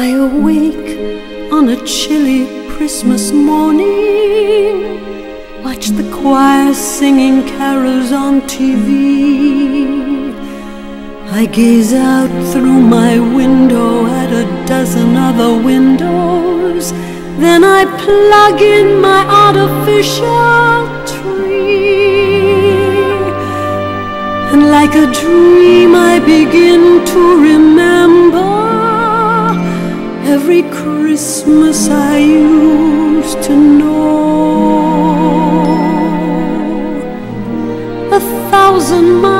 I awake on a chilly Christmas morning, watch the choir singing carols on TV. I gaze out through my window at a dozen other windows, then I plug in my artificial tree. And like a dream, I begin to remember every Christmas I used to know. A thousand miles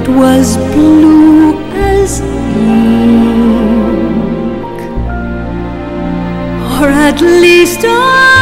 It was blue as ink, or at least I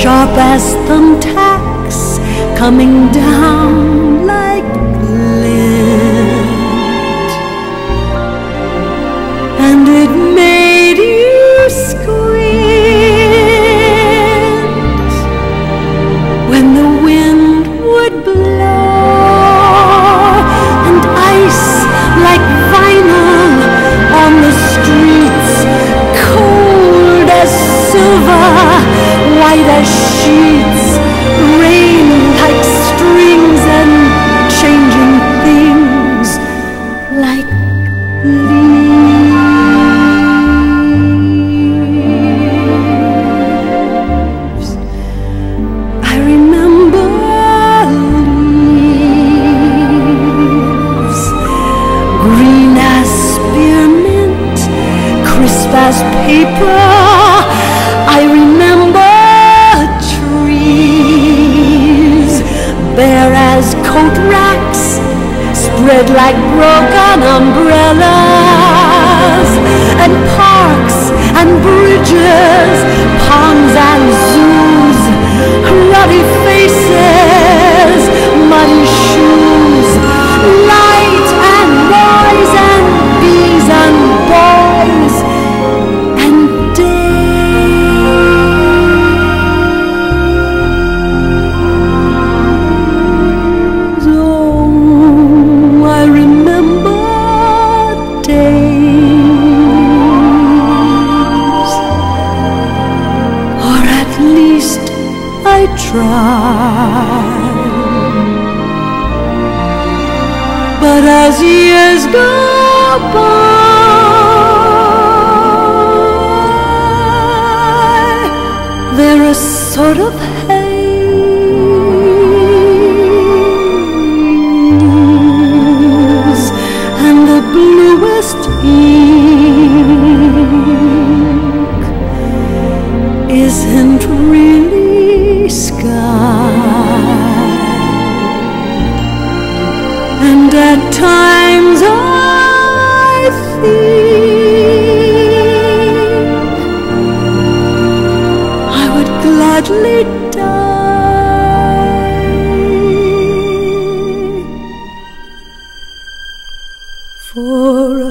sharp as thumbtacks, coming down as broken umbrellas, and parks and bridges, ponds and zoos, ruddy least I try. But as years go by, Times I think I would gladly die for a